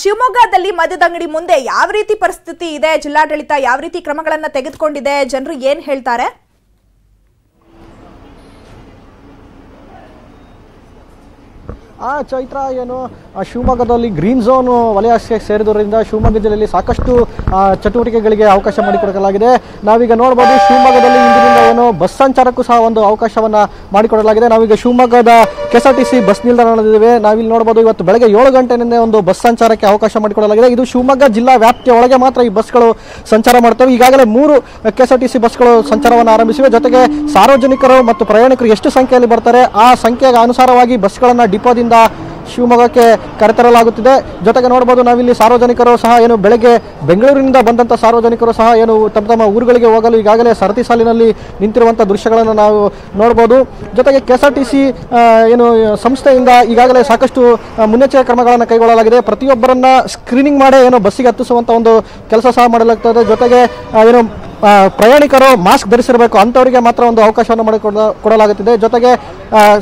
ಶಿವಮೊಗ್ಗದಲ್ಲಿ ಮದ್ಯದಂಗಡಿ ಮುಂದೆ ಯಾವ ರೀತಿ ಪರಿಸ್ಥಿತಿ ಇದೆ? ಜಿಲ್ಲಾಡಳಿತ ಯಾವ ರೀತಿ ಕ್ರಮಗಳನ್ನ ತೆಗೆದುಕೊಂಡಿದೆ? ಜನರು ಏನ್ ಹೇಳ್ತಾರೆ? ಆ ಚೈತ್ರ ಏನು ಶಿವಮೊಗ್ಗದಲ್ಲಿ ಗ್ರೀನ್ ಝೋನ್ ವಲಯಕ್ಕೆ ಸೇರಿದ್ರಿಂದ ಶಿವಮೊಗ್ಗ ಜಿಲ್ಲೆಯಲ್ಲಿ ಸಾಕಷ್ಟು ಚಟುವಟಿಕೆಗಳಿಗೆ ಅವಕಾಶ ಮಾಡಿಕೊಡಲಾಗಿದೆ. ನಾವೀಗ ನೋಡ್ಬೋದು ಶಿವಮೊಗ್ಗದಲ್ಲಿ ಇಂದಿನಿಂದ ಏನು ಬಸ್ ಸಂಚಾರಕ್ಕೂ ಸಹ ಒಂದು ಅವಕಾಶವನ್ನ ಮಾಡಿಕೊಡಲಾಗಿದೆ. ನಾವೀಗ ಶಿವಮೊಗ್ಗದ K S R T C bus ನಿಲ್ದಾಣದಲ್ಲಿದ್ದೇವೆ ನಾವಿಲ್ಲಿ ನೋಡ್ಬೋದು ಇವತ್ತು ಬೆಳಗ್ಗೆ ಏಳು ಗಂಟೆನಿಂದ ಒಂದು ಬಸ್ ಸಂಚಾರಕ್ಕೆ ಅವಕಾಶ ಮಾಡಿಕೊಡಲಾಗಿದೆ. ಇದು ಶಿವಮೊಗ್ಗ ಜಿಲ್ಲಾ ವ್ಯಾಪ್ತಿಯ ಒಳಗೆ ಮಾತ್ರ ಈ ಬಸ್ಗಳು ಸಂಚಾರ ಮಾಡ್ತವೆ. ಈಗಾಗಲೇ ಮೂರು ಕೆ ಎಸ್ ಆರ್ ಟಿ ಬಸ್ಗಳು ಸಂಚಾರವನ್ನು ಆರಂಭಿಸಿವೆ. ಜೊತೆಗೆ ಸಾರ್ವಜನಿಕರು ಮತ್ತು ಪ್ರಯಾಣಿಕರು ಎಷ್ಟು ಸಂಖ್ಯೆಯಲ್ಲಿ ಬರ್ತಾರೆ? ಆ ಸಂಖ್ಯೆಗೆ ಅನುಸಾರವಾಗಿ ಬಸ್ಗಳನ್ನು ಡಿಪೋದಿಂದ ಶಿವಮೊಗ್ಗಕ್ಕೆ ಕರೆತರಲಾಗುತ್ತಿದೆ. ಜೊತೆಗೆ ನೋಡ್ಬೋದು ನಾವಿಲ್ಲಿ ಸಾರ್ವಜನಿಕರು ಸಹ ಏನು ಬೆಳಗ್ಗೆ ಬೆಂಗಳೂರಿನಿಂದ ಬಂದಂಥ ಸಾರ್ವಜನಿಕರು ಸಹ ಏನು ತಮ್ಮ ತಮ್ಮ ಊರುಗಳಿಗೆ ಹೋಗಲು ಈಗಾಗಲೇ ಸರತಿ ಸಾಲಿನಲ್ಲಿ ನಿಂತಿರುವಂಥ ದೃಶ್ಯಗಳನ್ನು ನಾವು ನೋಡ್ಬೋದು ಜೊತೆಗೆ ಕೆ ಏನು ಸಂಸ್ಥೆಯಿಂದ ಈಗಾಗಲೇ ಸಾಕಷ್ಟು ಮುನ್ನೆಚ್ಚರಿಕೆ ಕ್ರಮಗಳನ್ನು ಕೈಗೊಳ್ಳಲಾಗಿದೆ. ಪ್ರತಿಯೊಬ್ಬರನ್ನ ಸ್ಕ್ರೀನಿಂಗ್ ಮಾಡಿ ಏನು ಬಸ್ಸಿಗೆ ಹತ್ತಿಸುವಂಥ ಒಂದು ಕೆಲಸ ಸಹ ಮಾಡಲಾಗ್ತದೆ. ಜೊತೆಗೆ ಏನು ಪ್ರಯಾಣಿಕರು ಮಾಸ್ಕ್ ಧರಿಸಿರಬೇಕು ಅಂಥವರಿಗೆ ಮಾತ್ರ ಒಂದು ಅವಕಾಶವನ್ನು ಮಾಡಿಕೊಡ ಕೊಡಲಾಗುತ್ತಿದೆ. ಜೊತೆಗೆ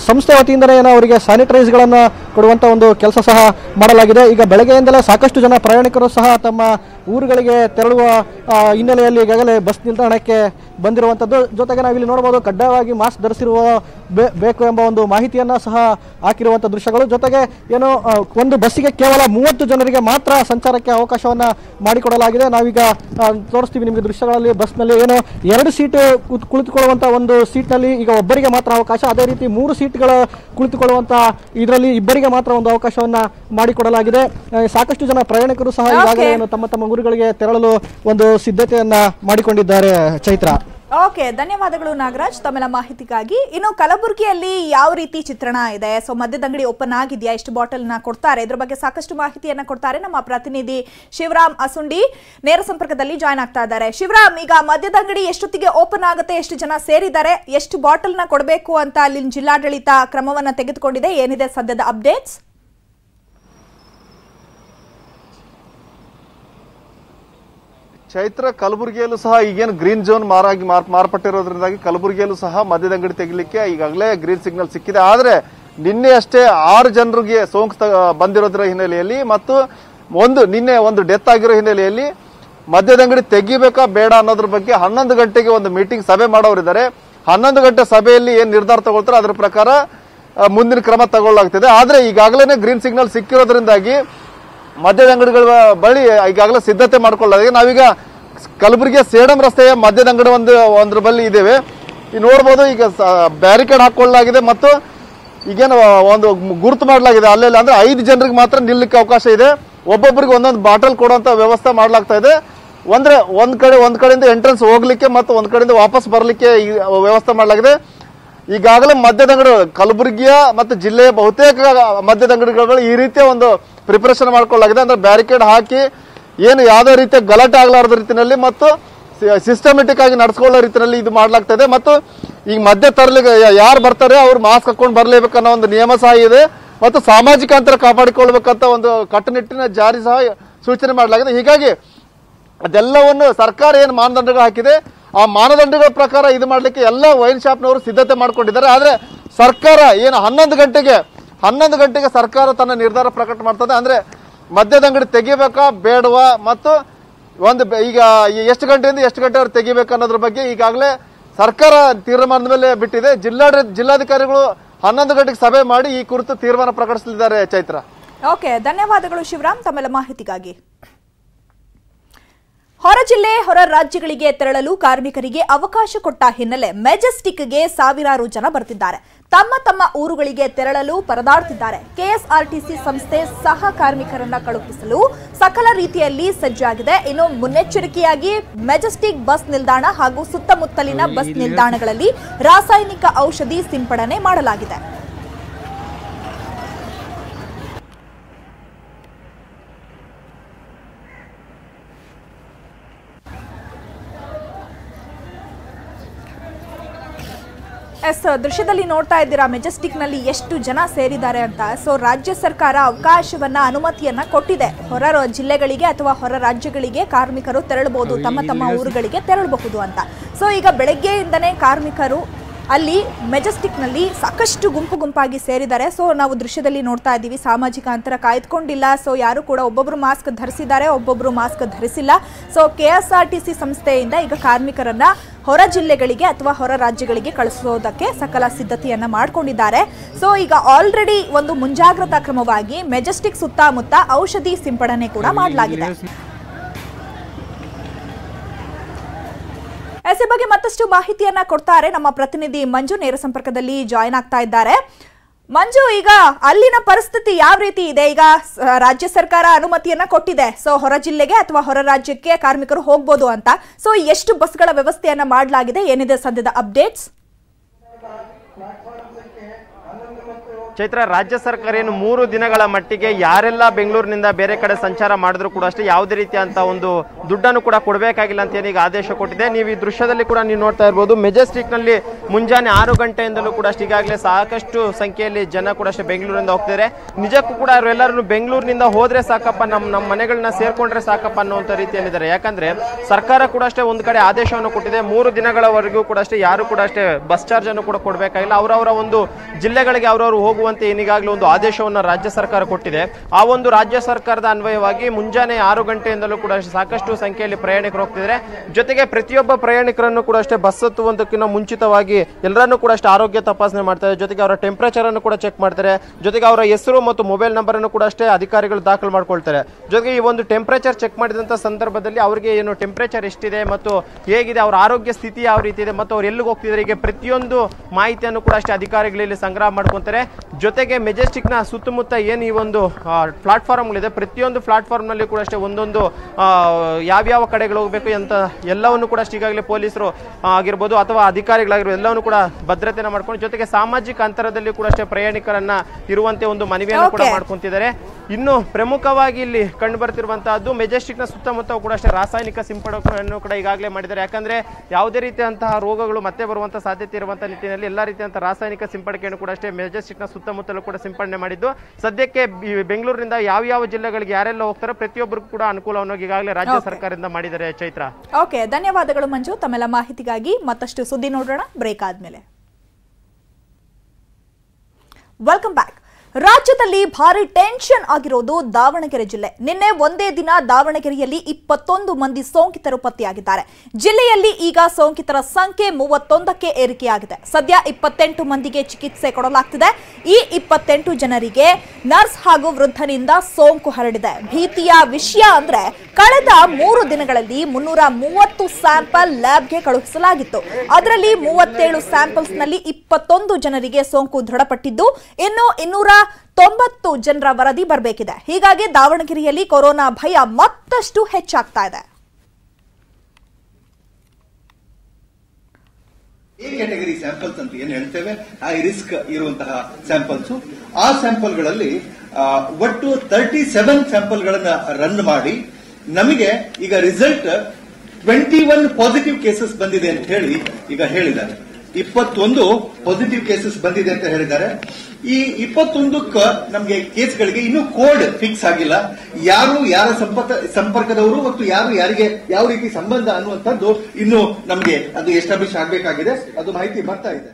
ಸಂಸ್ಥೆ ವತಿಯಿಂದಲೇ ಏನೋ ಅವರಿಗೆ ಸ್ಯಾನಿಟೈಸ್ಗಳನ್ನು ಕೊಡುವಂಥ ಒಂದು ಕೆಲಸ ಸಹ ಮಾಡಲಾಗಿದೆ. ಈಗ ಬೆಳಗ್ಗೆಯಿಂದಲೇ ಸಾಕಷ್ಟು ಜನ ಪ್ರಯಾಣಿಕರು ಸಹ ತಮ್ಮ ಊರುಗಳಿಗೆ ತೆರಳುವ ಹಿನ್ನೆಲೆಯಲ್ಲಿ ಈಗಾಗಲೇ ಬಸ್ ನಿಲ್ದಾಣಕ್ಕೆ ಬಂದಿರುವಂಥದ್ದು ಜೊತೆಗೆ ನಾವಿಲ್ಲಿ ನೋಡ್ಬೋದು ಕಡ್ಡಾಯವಾಗಿ ಮಾಸ್ಕ್ ಧರಿಸಿರುವ ಬೇಕು ಎಂಬ ಒಂದು ಮಾಹಿತಿಯನ್ನು ಸಹ ಹಾಕಿರುವಂಥ ದೃಶ್ಯಗಳು. ಜೊತೆಗೆ ಏನು ಒಂದು ಬಸ್ಸಿಗೆ ಕೇವಲ ಮೂವತ್ತು ಜನರಿಗೆ ಮಾತ್ರ ಸಂಚಾರಕ್ಕೆ ಅವಕಾಶವನ್ನು ಮಾಡಿಕೊಡಲಾಗಿದೆ. ನಾವೀಗ ತೋರಿಸ್ತೀವಿ ನಿಮಗೆ ದೃಶ್ಯಗಳಲ್ಲಿ ಬಸ್ನಲ್ಲಿ ಏನು ಎರಡು ಸೀಟು ಕುಳಿತುಕೊಳ್ಳುವಂಥ ಒಂದು ಸೀಟ್ನಲ್ಲಿ ಈಗ ಒಬ್ಬರಿಗೆ ಮಾತ್ರ ಅವಕಾಶ. ಅದೇ ರೀತಿ ಮೂರು ಸೀಟ್ಗಳ ಕುಳಿತುಕೊಳ್ಳುವಂತಹ ಇದರಲ್ಲಿ ಇಬ್ಬರಿಗೆ ಮಾತ್ರ ಒಂದು ಅವಕಾಶವನ್ನ ಮಾಡಿಕೊಡಲಾಗಿದೆ. ಸಾಕಷ್ಟು ಜನ ಪ್ರಯಾಣಿಕರು ಸಹ ಈಗಾಗಲೇ ತಮ್ಮ ತಮ್ಮ ಊರುಗಳಿಗೆ ತೆರಳಲು ಒಂದು ಸಿದ್ಧತೆಯನ್ನ ಮಾಡಿಕೊಂಡಿದ್ದಾರೆ ಚೈತ್ರ. ಓಕೆ, ಧನ್ಯವಾದಗಳು ನಾಗರಾಜ್. ತಮ್ಮೆಲ್ಲ ಮಾಹಿತಿಗಾಗಿ. ಇನ್ನು ಕಲಬುರಗಿಯಲ್ಲಿ ಯಾವ ರೀತಿ ಚಿತ್ರಣ ಇದೆ? ಸೊ ಮದ್ಯದ ಅಂಗಡಿ ಓಪನ್ ಆಗಿದೆಯಾ? ಎಷ್ಟು ಬಾಟಲ್ನ ಕೊಡ್ತಾರೆ? ಇದ್ರ ಬಗ್ಗೆ ಸಾಕಷ್ಟು ಮಾಹಿತಿಯನ್ನ ಕೊಡ್ತಾರೆ ನಮ್ಮ ಪ್ರತಿನಿಧಿ ಶಿವರಾಮ್ ಅಸುಂಡಿ. ನೇರ ಸಂಪರ್ಕದಲ್ಲಿ ಜಾಯ್ನ್ ಆಗ್ತಾ ಇದ್ದಾರೆ. ಶಿವರಾಮ್, ಈಗ ಮದ್ಯದ ಅಂಗಡಿ ಎಷ್ಟೊತ್ತಿಗೆ ಓಪನ್ ಆಗುತ್ತೆ? ಎಷ್ಟು ಜನ ಸೇರಿದ್ದಾರೆ? ಎಷ್ಟು ಬಾಟಲ್ನ ಕೊಡಬೇಕು ಅಂತ ಅಲ್ಲಿನ ಜಿಲ್ಲಾಡಳಿತ ಕ್ರಮವನ್ನ ತೆಗೆದುಕೊಂಡಿದೆ? ಏನಿದೆ ಸದ್ಯದ ಅಪ್ಡೇಟ್ಸ್ ಚೈತ್ರ ಕಲಬುರಗಿಯಲ್ಲೂ ಸಹ ಈಗೇನು ಗ್ರೀನ್ ಝೋನ್ ಮಾರಾಗಿ ಮಾರ್- ಮಾರ್ಪಟ್ಟಿರೋದ್ರಿಂದಾಗಿ ಕಲಬುರಗಿಯಲ್ಲೂ ಸಹ ಮದ್ಯದ ಅಂಗಡಿ ತೆಗಿಲಿಕ್ಕೆ ಈಗಾಗಲೇ ಗ್ರೀನ್ ಸಿಗ್ನಲ್ ಸಿಕ್ಕಿದೆ. ಆದರೆ ನಿನ್ನೆ ಅಷ್ಟೇ ಆರು ಜನರಿಗೆ ಸೋಂಕು ಬಂದಿರೋದ್ರ ಹಿನ್ನೆಲೆಯಲ್ಲಿ ಮತ್ತು ಒಂದು ನಿನ್ನೆ ಒಂದು ಡೆತ್ ಆಗಿರೋ ಹಿನ್ನೆಲೆಯಲ್ಲಿ ಮದ್ಯದ ಅಂಗಡಿ ತೆಗಿಬೇಕಾ ಬೇಡ ಅನ್ನೋದ್ರ ಬಗ್ಗೆ ಹನ್ನೊಂದು ಗಂಟೆಗೆ ಒಂದು ಮೀಟಿಂಗ್ ಸಭೆ ಮಾಡೋರಿದ್ದಾರೆ. ಹನ್ನೊಂದು ಗಂಟೆ ಸಭೆಯಲ್ಲಿ ಏನ್ ನಿರ್ಧಾರ ತಗೊಳ್ತಾರೋ ಅದರ ಪ್ರಕಾರ ಮುಂದಿನ ಕ್ರಮ ತಗೊಳ್ಳಲಾಗ್ತಿದೆ. ಆದ್ರೆ ಈಗಾಗಲೇ ಗ್ರೀನ್ ಸಿಗ್ನಲ್ ಸಿಕ್ಕಿರೋದ್ರಿಂದಾಗಿ ಮದ್ಯದ ಅಂಗಡಿಗಳ ಬಳಿ ಈಗಾಗಲೇ ಸಿದ್ಧತೆ ಮಾಡ್ಕೊಳ್ಳೋದಾಗಿ ನಾವೀಗ ಕಲಬುರಗಿಯ ಸೇಡಂ ರಸ್ತೆಯ ಮದ್ಯದ ಅಂಗಡಿ ಒಂದು, ಒಂದ್ರ ಬಳಿ ಇದ್ದೇವೆ. ಈ ನೋಡ್ಬೋದು ಈಗ ಬ್ಯಾರಿಕೇಡ್ ಹಾಕೊಳ್ಳಲಾಗಿದೆ ಮತ್ತು ಈಗೇನು ಒಂದು ಗುರುತು ಮಾಡಲಾಗಿದೆ. ಅಲ್ಲೆಲ್ಲ ಅಂದ್ರೆ ಐದು ಜನರಿಗೆ ಮಾತ್ರ ನಿಲ್ಲಕ್ಕೆ ಅವಕಾಶ ಇದೆ. ಒಬ್ಬೊಬ್ಬರಿಗೆ ಒಂದೊಂದು ಬಾಟಲ್ ಕೊಡುವಂತ ವ್ಯವಸ್ಥೆ ಮಾಡಲಾಗ್ತಾ ಇದೆ. ಅಂದ್ರೆ ಒಂದು ಕಡೆ, ಒಂದು ಕಡೆಯಿಂದ ಎಂಟ್ರೆನ್ಸ್ ಹೋಗ್ಲಿಕ್ಕೆ ಮತ್ತು ಒಂದು ಕಡೆಯಿಂದ ವಾಪಸ್ ಬರಲಿಕ್ಕೆ ಈ ವ್ಯವಸ್ಥೆ ಮಾಡಲಾಗಿದೆ. ಈಗಾಗಲೇ ಮದ್ಯದ ಅಂಗಡಿ ಕಲಬುರಗಿಯ ಮತ್ತು ಜಿಲ್ಲೆಯ ಬಹುತೇಕ ಮದ್ಯದ ಅಂಗಡಿಗಳು ಈ ರೀತಿಯ ಒಂದು ಪ್ರಿಪರೇಷನ್ ಮಾಡ್ಕೊಳ್ಳಲಾಗಿದೆ. ಅಂದ್ರೆ ಬ್ಯಾರಿಕೇಡ್ ಹಾಕಿ ಏನು ಯಾವುದೇ ರೀತಿಯ ಗಲಾಟೆ ಆಗಲಾರದ ರೀತಿಯಲ್ಲಿ ಮತ್ತು ಸಿಸ್ಟಮೆಟಿಕ್ ಆಗಿ ನಡ್ಸ್ಕೊಳ್ಳೋ ರೀತಿಯಲ್ಲಿ ಇದು ಮಾಡಲಾಗ್ತದೆ ಮತ್ತು ಈಗ ಮಧ್ಯೆ ತರಲಿಕ್ಕೆ ಯಾರು ಬರ್ತಾರೆ, ಅವ್ರು ಮಾಸ್ಕ್ ಹಾಕೊಂಡು ಬರಲೇಬೇಕನ್ನೋ ಒಂದು ನಿಯಮ ಸಹ ಇದೆ. ಮತ್ತು ಸಾಮಾಜಿಕ ಅಂತರ ಕಾಪಾಡಿಕೊಳ್ಬೇಕಂತ ಒಂದು ಕಟ್ಟುನಿಟ್ಟಿನ ಜಾರಿ ಸಹ ಸೂಚನೆ ಮಾಡಲಾಗಿದೆ. ಹೀಗಾಗಿ ಅದೆಲ್ಲವನ್ನು ಸರ್ಕಾರ ಏನು ಮಾನದಂಡಗಳು ಹಾಕಿದೆ, ಆ ಮಾನದಂಡಗಳ ಪ್ರಕಾರ ಇದು ಮಾಡಲಿಕ್ಕೆ ಎಲ್ಲ ವೈನ್ ಶಾಪ್ನವರು ಸಿದ್ಧತೆ ಮಾಡ್ಕೊಂಡಿದ್ದಾರೆ. ಆದರೆ ಸರ್ಕಾರ ಏನು ಹನ್ನೊಂದು ಗಂಟೆಗೆ ಹನ್ನೊಂದು ಗಂಟೆಗೆ ಸರ್ಕಾರ ತನ್ನ ನಿರ್ಧಾರ ಪ್ರಕಟ ಮಾಡ್ತದೆ. ಅಂದ್ರೆ ಮದ್ಯದ ಅಂಗಡಿ ತೆಗಿಬೇಕಾ, ಬೇಡವಾ? ಮತ್ತು ಒಂದು ಈಗ ಎಷ್ಟು ಗಂಟೆಯಿಂದ ಎಷ್ಟು ಗಂಟೆವರೆಗೆ ತೆಗಿಬೇಕು ಅನ್ನೋದ್ರ ಬಗ್ಗೆ ಈಗಾಗಲೇ ಸರ್ಕಾರ ತೀರ್ಮಾನದ ಮೇಲೆ ಬಿಟ್ಟಿದೆ. ಜಿಲ್ಲಾಡ ಜಿಲ್ಲಾಧಿಕಾರಿಗಳು ಹನ್ನೊಂದು ಗಂಟೆಗೆ ಸಭೆ ಮಾಡಿ ಈ ಕುರಿತು ತೀರ್ಮಾನ ಪ್ರಕಟಿಸಲಿದ್ದಾರೆ, ಚೈತ್ರ. ಓಕೆ ಧನ್ಯವಾದಗಳು ಶಿವರಾಮ್. ತಮ್ಮೆಲ್ಲ ಮಾಹಿತಿಗಾಗಿ. ಹೊರ ಜಿಲ್ಲೆ ಹೊರ ರಾಜ್ಯಗಳಿಗೆ ತೆರಳಲು ಕಾರ್ಮಿಕರಿಗೆ ಅವಕಾಶ ಕೊಟ್ಟ ಹಿನ್ನೆಲೆ ಮೆಜೆಸ್ಟಿಕ್ಗೆ ಸಾವಿರಾರು ಜನ ಬರ್ತಿದ್ದಾರೆ. ತಮ್ಮ ತಮ್ಮ ಊರುಗಳಿಗೆ ತೆರಳಲು ಪರದಾಡ್ತಿದ್ದಾರೆ. ಕೆಎಸ್ಆರ್ಟಿಸಿ ಸಂಸ್ಥೆ ಸಹ ಕಾರ್ಮಿಕರನ್ನ ಕಳುಹಿಸಲು ಸಕಲ ರೀತಿಯಲ್ಲಿ ಸಜ್ಜಾಗಿದೆ. ಇನ್ನು ಮುನ್ನೆಚ್ಚರಿಕೆಯಾಗಿ ಮೆಜೆಸ್ಟಿಕ್ ಬಸ್ ನಿಲ್ದಾಣ ಹಾಗೂ ಸುತ್ತಮುತ್ತಲಿನ ಬಸ್ ನಿಲ್ದಾಣಗಳಲ್ಲಿ ರಾಸಾಯನಿಕ ಔಷಧಿ ಸಿಂಪಡಣೆ ಮಾಡಲಾಗಿದೆ. ಎಸ್ ದೃಶ್ಯದಲ್ಲಿ ನೋಡ್ತಾ ಇದ್ದೀರಾ ಮೆಜೆಸ್ಟಿಕ್ನಲ್ಲಿ ಎಷ್ಟು ಜನ ಸೇರಿದ್ದಾರೆ ಅಂತ. ಸೊ ರಾಜ್ಯ ಸರ್ಕಾರ ಅವಕಾಶವನ್ನ ಅನುಮತಿಯನ್ನ ಕೊಟ್ಟಿದೆ. ಹೊರ ಜಿಲ್ಲೆಗಳಿಗೆ ಅಥವಾ ಹೊರ ರಾಜ್ಯಗಳಿಗೆ ಕಾರ್ಮಿಕರು ತೆರಳಬಹುದು ತಮ್ಮ ತಮ್ಮ ಊರುಗಳಿಗೆ ತೆರಳಬಹುದು ಅಂತ. ಸೊ ಈಗ ಬೆಳಗ್ಗೆಯಿಂದನೇ ಕಾರ್ಮಿಕರು ಅಲ್ಲಿ ಮೆಜೆಸ್ಟಿಕ್ನಲ್ಲಿ ಸಾಕಷ್ಟು ಗುಂಪು ಗುಂಪಾಗಿ ಸೇರಿದ್ದಾರೆ. ಸೊ ನಾವು ದೃಶ್ಯದಲ್ಲಿ ನೋಡ್ತಾ ಇದ್ದೀವಿ ಸಾಮಾಜಿಕ ಅಂತರ ಕಾಯ್ದುಕೊಂಡಿಲ್ಲ. ಸೊ ಯಾರು ಕೂಡ ಒಬ್ಬೊಬ್ರು ಮಾಸ್ಕ್ ಧರಿಸಿದ್ದಾರೆ ಒಬ್ಬೊಬ್ರು mask ಧರಿಸಿಲ್ಲ. So K S R T C ಸಂಸ್ಥೆಯಿಂದ ಈಗ ಕಾರ್ಮಿಕರನ್ನ ಹೊರ ಜಿಲ್ಲೆಗಳಿಗೆ ಅಥವಾ ಹೊರ ರಾಜ್ಯಗಳಿಗೆ ಕಳಿಸೋದಕ್ಕೆ ಸಕಲ ಸಿದ್ಧತೆಯನ್ನು ಮಾಡಿಕೊಂಡಿದ್ದಾರೆ. ಸೊ ಈಗ ಆಲ್ರೆಡಿ ಒಂದು ಮುಂಜಾಗ್ರತಾ ಕ್ರಮವಾಗಿ ಮೆಜೆಸ್ಟಿಕ್ ಸುತ್ತಮುತ್ತ ಔಷಧಿ ಸಿಂಪಡಣೆ ಕೂಡ ಮಾಡಲಾಗಿದೆ. ಎಸ್ ಬಗ್ಗೆ ಮತ್ತಷ್ಟು ಮಾಹಿತಿಯನ್ನ ಕೊಡ್ತಾರೆ ನಮ್ಮ ಪ್ರತಿನಿಧಿ ಮಂಜು. ನೇರ ಸಂಪರ್ಕದಲ್ಲಿ ಜಾಯಿನ್ ಆಗ್ತಾ ಇದ್ದಾರೆ. ಮಂಜು, ಈಗ ಅಲ್ಲಿನ ಪರಿಸ್ಥಿತಿ ಯಾವ ರೀತಿ ಇದೆ? ಈಗ ರಾಜ್ಯ ಸರ್ಕಾರ ಅನುಮತಿಯನ್ನ ಕೊಟ್ಟಿದೆ. ಸೊ, ಹೊರ ಜಿಲ್ಲೆಗೆ ಅಥವಾ ಹೊರ ರಾಜ್ಯಕ್ಕೆ ಕಾರ್ಮಿಕರು ಹೋಗ್ಬೋದು ಅಂತ. ಸೊ, ಎಷ್ಟು ಬಸ್ಗಳ ವ್ಯವಸ್ಥೆಯನ್ನ ಮಾಡಲಾಗಿದೆ? ಏನಿದೆ ಸದ್ಯದ ಅಪ್ಡೇಟ್ಸ್ ಚೈತ್ರ, ರಾಜ್ಯ ಸರ್ಕಾರ ಏನು ಮೂರು ದಿನಗಳ ಮಟ್ಟಿಗೆ ಯಾರೆಲ್ಲ ಬೆಂಗಳೂರಿನಿಂದ ಬೇರೆ ಕಡೆ ಸಂಚಾರ ಮಾಡಿದ್ರು ಕೂಡ ಅಷ್ಟೇ ಯಾವುದೇ ರೀತಿಯಂತ ಒಂದು ದುಡ್ಡನ್ನು ಕೂಡ ಕೊಡಬೇಕಾಗಿಲ್ಲ ಅಂತ ಏನೀಗ ಆದೇಶ ಕೊಟ್ಟಿದೆ. ನೀವು ಈ ದೃಶ್ಯದಲ್ಲಿ ಕೂಡ ನೀವು ನೋಡ್ತಾ ಇರ್ಬೋದು ಮೆಜೆಸ್ಟಿಕ್ನಲ್ಲಿ ಮುಂಜಾನೆ ಆರು ಗಂಟೆಯಿಂದಲೂ ಕೂಡ ಅಷ್ಟೇ ಈಗಾಗಲೇ ಸಾಕಷ್ಟು ಸಂಖ್ಯೆಯಲ್ಲಿ ಜನ ಕೂಡ ಅಷ್ಟೇ ಬೆಂಗಳೂರಿಂದ ಹೋಗ್ತಿದ್ದಾರೆ. ನಿಜಕ್ಕೂ ಕೂಡ ಅವರೆಲ್ಲರೂ ಬೆಂಗಳೂರಿನಿಂದ ಹೋದ್ರೆ ಸಾಕಪ್ಪ ನಮ್ಮ ನಮ್ಮ ಮನೆಗಳನ್ನ ಸೇರ್ಕೊಂಡ್ರೆ ಸಾಕಪ್ಪ ಅನ್ನುವಂಥ ಏನಿದ್ದಾರೆ ಯಾಕಂದ್ರೆ ಸರ್ಕಾರ ಕೂಡ ಅಷ್ಟೇ ಒಂದು ಕಡೆ ಆದೇಶವನ್ನು ಕೊಟ್ಟಿದೆ. ಮೂರು ದಿನಗಳವರೆಗೂ ಕೂಡ ಅಷ್ಟೇ ಯಾರು ಕೂಡ ಅಷ್ಟೇ ಬಸ್ ಚಾರ್ಜ್ ಅನ್ನು ಕೂಡ ಕೊಡಬೇಕಾಗಿಲ್ಲ. ಅವರವರ ಒಂದು ಜಿಲ್ಲೆಗಳಿಗೆ ಅವರವರು ಹೋಗುವಂತೆ ಏನೀಗಾಗಲೇ ಒಂದು ಆದೇಶವನ್ನು ರಾಜ್ಯ ಸರ್ಕಾರ ಕೊಟ್ಟಿದೆ. ಆ ಒಂದು ರಾಜ್ಯ ಸರ್ಕಾರದ ಅನ್ವಯವಾಗಿ ಮುಂಜಾನೆ ಆರು ಗಂಟೆಯಿಂದಲೂ ಕೂಡ ಸಾಕಷ್ಟು ಸಂಖ್ಯೆಯಲ್ಲಿ ಪ್ರಯಾಣಿಕರು ಹೋಗ್ತಿದ್ದಾರೆ. ಜೊತೆಗೆ ಪ್ರತಿಯೊಬ್ಬ ಪ್ರಯಾಣಿಕರನ್ನು ಕೂಡ ಅಷ್ಟೇ ಬಸ್ ಹತ್ತುವಂತಕ್ಕಿಂತ ಮುಂಚಿತವಾಗಿ ಎಲ್ಲರನ್ನೂ ಕೂಡ ಅಷ್ಟೇ ಆರೋಗ್ಯ ತಪಾಸಣೆ ಮಾಡ್ತಾರೆ. ಜೊತೆಗೆ ಅವರ ಟೆಂಪರೇಚರ್ ಅನ್ನು ಕೂಡ ಚೆಕ್ ಮಾಡ್ತಾರೆ. ಜೊತೆಗೆ ಅವರ ಹೆಸರು ಮತ್ತು ಮೊಬೈಲ್ ನಂಬರ್ ಅನ್ನು ಕೂಡ ಅಷ್ಟೇ ಅಧಿಕಾರಿಗಳು ದಾಖಲು ಮಾಡ್ಕೊಳ್ತಾರೆ. ಜೊತೆಗೆ ಈ ಒಂದು ಟೆಂಪರೇಚರ್ ಚೆಕ್ ಮಾಡಿದಂತ ಸಂದರ್ಭದಲ್ಲಿ ಅವರಿಗೆ ಏನು ಟೆಂಪರೇಚರ್ ಎಷ್ಟಿದೆ ಮತ್ತು ಹೇಗಿದೆ, ಅವರ ಆರೋಗ್ಯ ಸ್ಥಿತಿ ಯಾವ ರೀತಿ ಇದೆ ಮತ್ತು ಅವ್ರು ಎಲ್ಲಿಗೆ ಹೋಗ್ತಿದ್ದಾರೆ, ಹೀಗೆ ಪ್ರತಿಯೊಂದು ಮಾಹಿತಿಯನ್ನು ಕೂಡ ಅಷ್ಟೇ ಅಧಿಕಾರಿಗಳಲ್ಲಿ ಸಂಗ್ರಹ ಮಾಡ್ಕೊಂತಾರೆ. ಜೊತೆಗೆ ಮೆಜೆಸ್ಟಿಕ್ನ ಸುತ್ತಮುತ್ತ ಏನು ಈ ಒಂದು ಪ್ಲಾಟ್ಫಾರ್ಮ್ಗಳಿದೆ ಪ್ರತಿಯೊಂದು ಪ್ಲಾಟ್ಫಾರ್ಮ್ನಲ್ಲಿ ಕೂಡ ಅಷ್ಟೇ ಒಂದೊಂದು ಯಾವ್ಯಾವ ಕಡೆಗಳು ಹೋಗಬೇಕು ಅಂತ ಎಲ್ಲವನ್ನು ಕೂಡ ಅಷ್ಟೇ ಈಗಾಗಲೇ ಪೊಲೀಸರು ಆಗಿರ್ಬೋದು ಅಥವಾ ಅಧಿಕಾರಿಗಳಾಗಿರ್ಬೋದು ಎಲ್ಲವನ್ನು ಕೂಡ ಭದ್ರತೆನ ಮಾಡ್ಕೊಂಡು ಜೊತೆಗೆ ಸಾಮಾಜಿಕ ಅಂತರದಲ್ಲಿ ಕೂಡ ಅಷ್ಟೇ ಪ್ರಯಾಣಿಕರನ್ನು ಇರುವಂತೆ ಒಂದು ಮನವಿಯನ್ನು ಕೂಡ ಮಾಡ್ಕೊತಿದ್ದಾರೆ. ಇನ್ನು ಪ್ರಮುಖವಾಗಿ ಇಲ್ಲಿ ಕಂಡು ಬರ್ತಿರುವಂತಹದ್ದು ಮೆಜೆಸ್ಟಿಕ್ನ ಸುತ್ತಮುತ್ತ ಕೂಡ ಅಷ್ಟೇ ರಾಸಾಯನಿಕ ಸಿಂಪಡಣೆಯನ್ನು ಕೂಡ ಈಗಾಗಲೇ ಮಾಡಿದ್ದಾರೆ. ಯಾಕಂದ್ರೆ ಯಾವುದೇ ರೀತಿಯಂತಹ ರೋಗಗಳು ಮತ್ತೆ ಬರುವಂಥ ಸಾಧ್ಯತೆ ಇರುವಂಥ ನಿಟ್ಟಿನಲ್ಲಿ ಎಲ್ಲ ರೀತಿಯಂತಹ ರಾಸಾಯನಿಕ ಸಿಂಪಡಣೆಯನ್ನು ಕೂಡ ಅಷ್ಟೇ ಮೆಜೆಸ್ಟಿಕ್ನ ನ ಸುತ್ತಮುತ್ತಲೂ ಕೂಡ ಸಿಂಪಡಣೆ ಮಾಡಿದ್ದು. ಸದ್ಯಕ್ಕೆ ಬೆಂಗಳೂರಿನಿಂದ ಯಾವ ಯಾವ ಜಿಲ್ಲೆಗಳಿಗೆ ಯಾರೆಲ್ಲ ಹೋಗ್ತಾರೋ ಪ್ರತಿಯೊಬ್ಬರಿಗೂ ಕೂಡ ಅನುಕೂಲವನ್ನು ಈಗಾಗಲೇ ರಾಜ್ಯ ಸರ್ಕಾರದಿಂದ ಮಾಡಿದ್ದಾರೆ ಚೈತ್ರ. ಓಕೆ ಧನ್ಯವಾದಗಳು ಮಂಜು. ತಮ್ಮೆಲ್ಲ ಮಾಹಿತಿಗಾಗಿ ಮತ್ತಷ್ಟು ಸುದ್ದಿ ನೋಡೋಣ. ಬ್ರೇಕ್ ಆದ್ಮೇಲೆ. ವೆಲ್ಕಮ್ ಬ್ಯಾಕ್ ರಾಜ್ಯದಲ್ಲಿ ಭಾರಿ ಟೆನ್ಷನ್ ಆಗಿರೋದು ದಾವಣಗೆರೆ ಜಿಲ್ಲೆ. ನಿನ್ನೆ ಒಂದೇ ದಿನ ದಾವಣಗೆರೆಯಲ್ಲಿ ಇಪ್ಪತ್ತೊಂದು ಮಂದಿ ಸೋಂಕಿತರು ಪತ್ತೆಯಾಗಿದ್ದಾರೆ. ಜಿಲ್ಲೆಯಲ್ಲಿ ಈಗ ಸೋಂಕಿತರ ಸಂಖ್ಯೆ ಮೂವತ್ತೊಂದಕ್ಕೆ ಏರಿಕೆಯಾಗಿದೆ. ಸದ್ಯ ಇಪ್ಪತ್ತೆಂಟು ಮಂದಿಗೆ ಚಿಕಿತ್ಸೆ ಕೊಡಲಾಗ್ತಿದೆ. ಈ ಇಪ್ಪತ್ತೆಂಟು ಜನರಿಗೆ ನರ್ಸ್ ಹಾಗೂ ವೃದ್ಧನಿಂದ ಸೋಂಕು ಹರಡಿದೆ. ಭೀತಿಯ ವಿಷಯ ಅಂದ್ರೆ ಕಳೆದ ಮೂರು ದಿನಗಳಲ್ಲಿ ಮುನ್ನೂರ ಮೂವತ್ತು ಸ್ಯಾಂಪಲ್ ಲ್ಯಾಬ್ಗೆ ಕಳುಹಿಸಲಾಗಿತ್ತು. ಅದರಲ್ಲಿ ಮೂವತ್ತೇಳು ಸ್ಯಾಂಪಲ್ಸ್ನಲ್ಲಿ ಇಪ್ಪತ್ತೊಂದು ಜನರಿಗೆ ಸೋಂಕು ದೃಢಪಟ್ಟಿದ್ದು, ಇನ್ನು ಇನ್ನೂರ ತೊಂಬತ್ತು ಜನರ ವರದಿ ಬರಬೇಕಿದೆ. ಹೀಗಾಗಿ ದಾವಣಗೆರೆಯಲ್ಲಿ ಕೊರೋನಾ ಭಯ ಮತ್ತಷ್ಟು ಹೆಚ್ಚಾಗ್ತಾ ಇದೆ. ಎ ಕ್ಯಾಟಗರಿ ಸ್ಯಾಂಪಲ್ಸ್ ಅಂತ ಏನ್ ಹೇಳ್ತೇವೆ? ಹೈ ರಿಸ್ಕ್ ಇರುವಂತಹ ಸ್ಯಾಂಪಲ್ಸ್. ಆ ಸ್ಯಾಂಪಲ್ಗಳಲ್ಲಿ ಒಟ್ಟು ತರ್ಟಿ ಸೆವೆನ್ ಸ್ಯಾಂಪಲ್ಗಳನ್ನ ರನ್ ಮಾಡಿ ನಮಗೆ ಈಗ result twenty one positive cases ಬಂದಿದೆ ಅಂತ ಹೇಳಿ ಈಗ ಹೇಳಿದ್ದಾರೆ. ಇಪ್ಪತ್ತೊಂದು ಪಾಸಿಟಿವ್ ಕೇಸಸ್ ಬಂದಿದೆ ಅಂತ ಹೇಳಿದ್ದಾರೆ. ಈ ಇಪ್ಪತ್ತೊಂದಕ್ಕ ನಮಗೆ ಕೇಸ್ಗಳಿಗೆ ಇನ್ನೂ ಕೋಡ್ ಫಿಕ್ಸ್ ಆಗಿಲ್ಲ. ಯಾರು ಯಾರ ಸಂಪರ್ಕ, ಸಂಪರ್ಕದವರು ಮತ್ತು ಯಾರು ಯಾರಿಗೆ ಯಾವ ರೀತಿ ಸಂಬಂಧ ಅನ್ನುವಂಥದ್ದು ಇನ್ನು ನಮಗೆ ಅದು ಎಸ್ಟಾಬ್ಲಿಷ್ ಆಗಬೇಕಾಗಿದೆ. ಅದು ಮಾಹಿತಿ ಬರ್ತಾ ಇದೆ.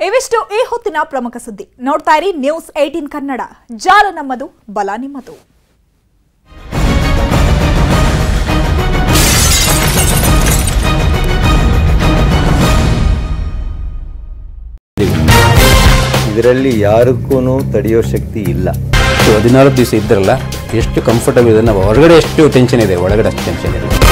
ಇವಿಷ್ಟು ಈ ಹೊತ್ತಿನ ಪ್ರಮುಖ ಸುದ್ದಿ. ನೋಡ್ತಾ ಇರಿ ನ್ಯೂಸ್ ಏಟೀನ್ ಕನ್ನಡ. ಜಾಲ ನಮ್ಮದು, ಬಲ ನಿಮ್ಮದು. ಇದರಲ್ಲಿ ಯಾರಕ್ಕೂ ತಡೆಯೋ ಶಕ್ತಿ ಇಲ್ಲ. ಹದಿನಾರು ದಿವಸ ಇದ್ರಲ್ಲ, ಎಷ್ಟು ಕಂಫರ್ಟಬಲ್ ಇದೆ? ಹೊರಗಡೆ ಎಷ್ಟು ಟೆನ್ಷನ್ ಇದೆ? ಒಳಗಡೆ ಅಷ್ಟು ಟೆನ್ಷನ್ ಇಲ್ಲ